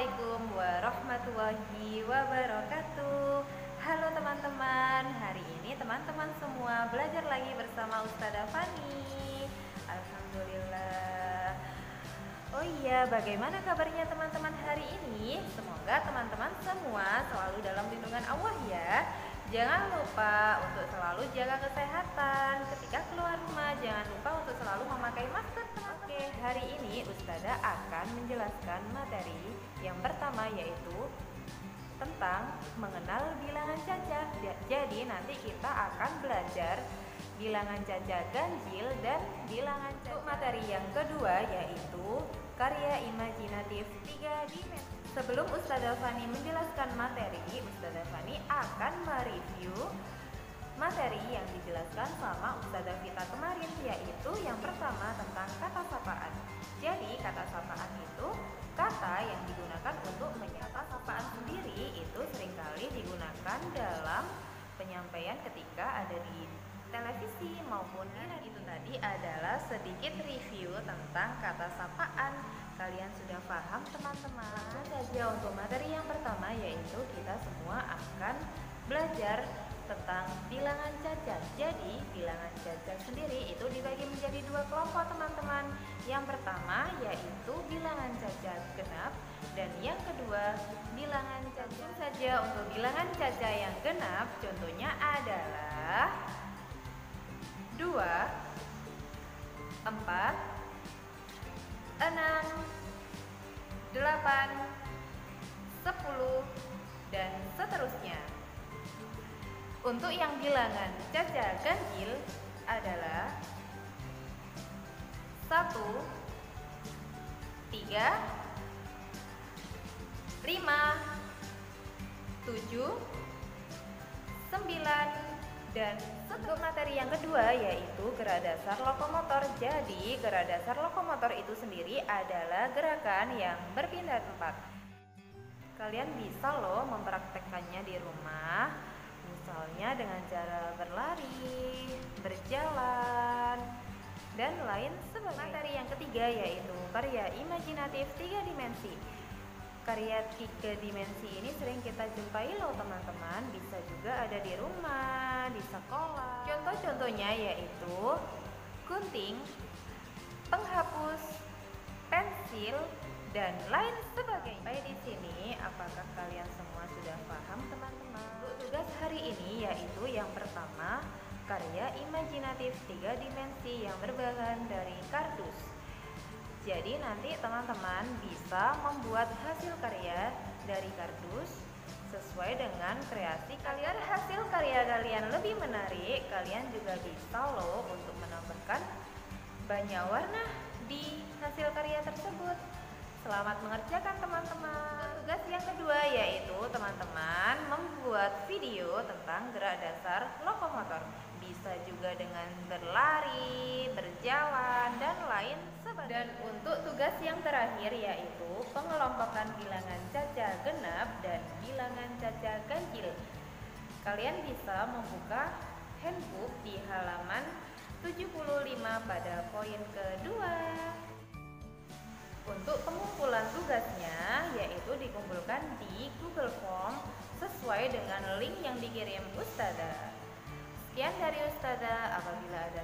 Assalamualaikum warahmatullahi wabarakatuh. Halo teman-teman, hari ini teman-teman semua belajar lagi bersama Ustazah Fani. Alhamdulillah. Oh iya, bagaimana kabarnya teman-teman hari ini? Semoga teman-teman semua selalu dalam lindungan Allah ya. Jangan lupa untuk selalu jaga kesehatan. Ketika keluar rumah jangan lupa untuk selalu memakai masker hari ini Ustazah akan menjelaskan materi yang pertama yaitu tentang mengenal bilangan caca Jadi nanti kita akan belajar bilangan caca ganjil dan bilangan caca Untuk materi yang kedua yaitu karya imajinatif tiga dimensi Sebelum Ustazah Fani menjelaskan materi, Ustazah Fani akan mereview materi yang dijelaskan sama Ustazah Vita kemarin yaitu yang pertama tentang kata sapaan. Jadi kata sapaan itu kata yang digunakan untuk menyapa sapaan sendiri itu sering kali digunakan dalam penyampaian ketika ada di televisi maupun di itu tadi adalah sedikit review tentang kata sapaan Kalian sudah paham teman-teman? Saja untuk materi yang pertama yaitu kita semua akan belajar tentang bilangan caca. Jadi bilangan caca sendiri itu dibagi menjadi dua kelompok teman-teman. Yang pertama yaitu bilangan caca genap dan yang kedua bilangan caca saja untuk bilangan caca yang genap contohnya adalah 2 4 6 8 10 dan seterusnya untuk yang bilangan caca ganjil adalah 1 3 5 7 9 dan untuk materi yang kedua yaitu gerak dasar lokomotor. Jadi gerak dasar lokomotor itu sendiri adalah gerakan yang berpindah tempat. Kalian bisa loh mempraktekkannya di rumah, misalnya dengan cara berlari, berjalan, dan lain sebagainya. Materi yang ketiga yaitu karya imajinatif tiga dimensi. Karya tiga dimensi ini sering kita jumpai loh teman-teman. Bisa juga ada di rumah di sekolah. Contoh-contohnya yaitu gunting penghapus pensil dan lain sebagainya karya imajinatif tiga dimensi yang berbahan dari kardus. Jadi nanti teman-teman bisa membuat hasil karya dari kardus sesuai dengan kreasi kalian. Hasil karya kalian lebih menarik kalian juga bisa loh untuk menambahkan banyak warna di hasil karya tersebut. Selamat mengerjakan teman-teman. Tugas yang kedua yaitu teman-teman membuat video tentang gerak dasar lokomotor bisa juga dengan berjalan, dan lain sebagainya. Dan untuk tugas yang terakhir yaitu pengelompokan bilangan caca genap dan bilangan caca ganjil. Kalian bisa membuka handbook di halaman 75 pada poin kedua. Untuk pengumpulan tugasnya yaitu dikumpulkan di Google Form sesuai dengan link yang dikirim Ustazah. Sekian dari Ustazah, apabila ada